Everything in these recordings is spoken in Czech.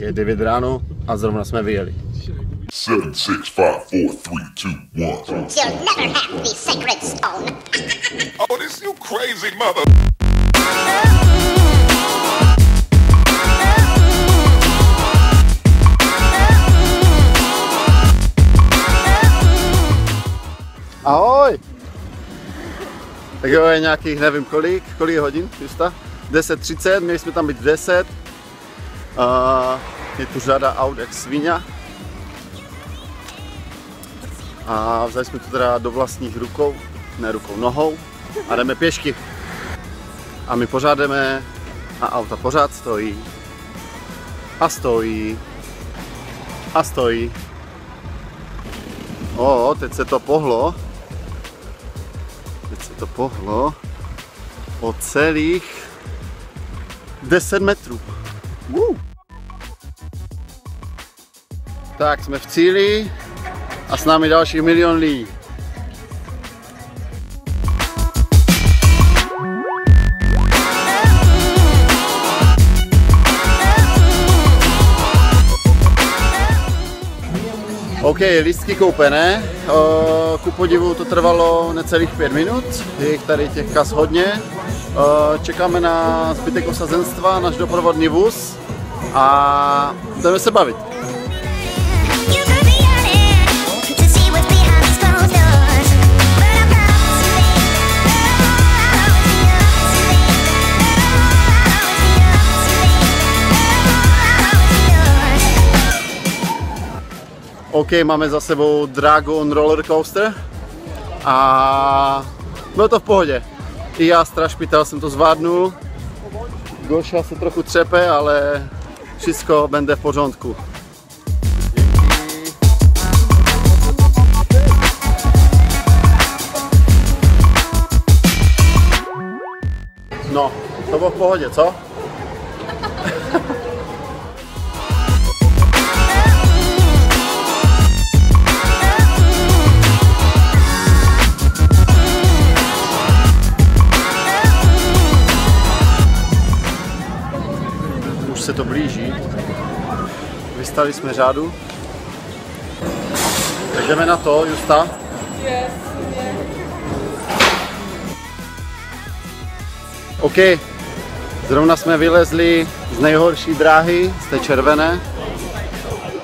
Je 9 ráno a zrovna jsme vyjeli. Seven, six, five, four, three, two, one. You'll never have the sacred stone. Oh, this you crazy mother. Ahoj! Tak jo, je nějakých, nevím kolik, kolik hodin, Justa? 10.30, měli jsme tam být v 10. Uh, je tu řada aut jak svině. A vzali jsme to teda do vlastních rukou, ne rukou, nohou a jdeme pěšky. A my pořád jdeme a auta pořád stojí. A stojí. A stojí. O, teď se to pohlo. Teď se to pohlo o celých 10 metrů. Uh. Tak, jsme v cíli a s námi další milion lidí. OK, lístky koupené. Eh, Ku podivu to trvalo necelých pět minut, je jich tady těch kas hodně. Eh, Čekáme na zbytek osazenstva, náš doprovodný vůz a jdeme se bavit. OK, máme za sebou Dragon Roller Coaster a bylo to v pohodě. I já strašpitel jsem to zvládnul. Goša se trochu třepe, ale všechno bude v pořádku. No, to bylo v pohodě, co? Se to blíží. Vystali jsme řádu. Tak jdeme na to, Justa. OK, zrovna jsme vylezli z nejhorší dráhy, z té červené.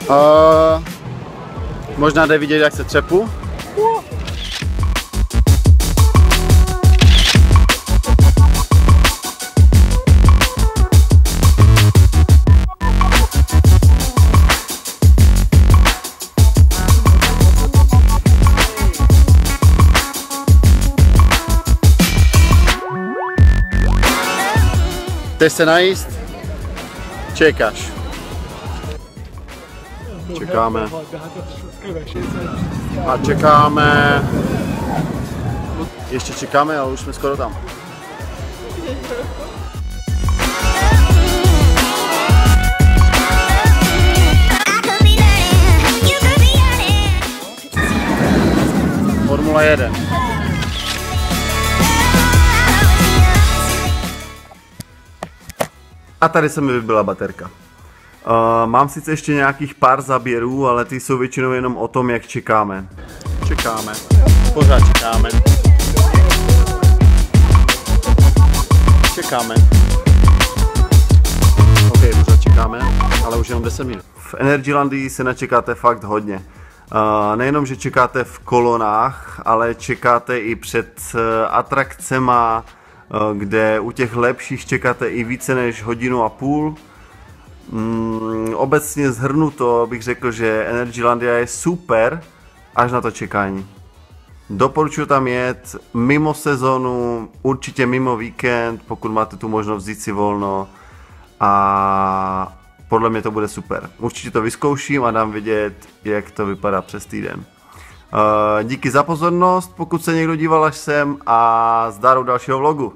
Uh, možná jde vidět, jak se třepu. Jdeš se najíst? Čekáš. Čekáme. A čekáme. Ještě čekáme, ale už jsme skoro tam. Formula 1. A tady se mi vybila baterka. Uh, mám sice ještě nějakých pár zaběrů, ale ty jsou většinou jenom o tom, jak čekáme. Čekáme. Pořád čekáme. Čekáme. OK, pořád čekáme, ale už jenom 10 minut. V Energylandii se načekáte fakt hodně. Uh, nejenom, že čekáte v kolonách, ale čekáte i před uh, atrakcema, kde u těch lepších čekáte i více než hodinu a půl. Mm, obecně zhrnuto bych řekl, že Energylandia je super až na to čekání. Doporučuji tam jet mimo sezonu, určitě mimo víkend, pokud máte tu možnost vzít si volno a podle mě to bude super. Určitě to vyzkouším a dám vědět, jak to vypadá přes týden. Uh, díky za pozornost, pokud se někdo díval až sem a zdárou dalšího vlogu.